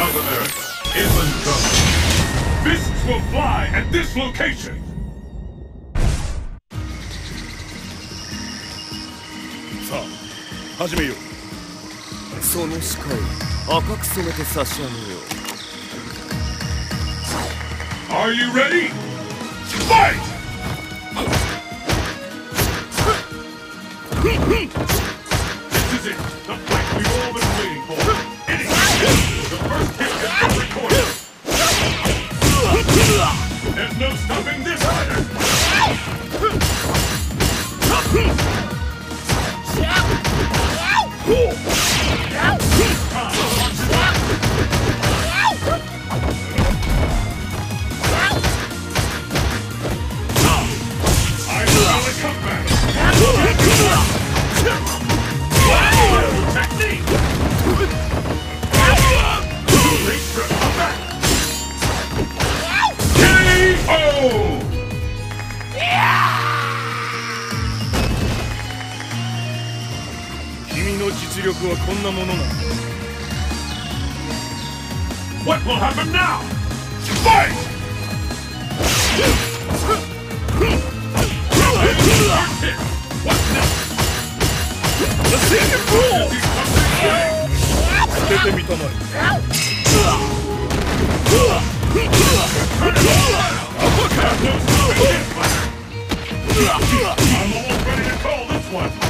South America, inland coast. Fists will fly at this location. さあ始めようその視界赤く染めて差し上げよう Are you ready? Fight! This is it, the fight we've all been waiting for. No 君の実力はこんなものなんだ What will happen now? Fight! First hit. What's next? Let's see it roll! He comes in swing. 当ててみたまえ There's no stopping this fighter.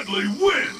Dudley wins!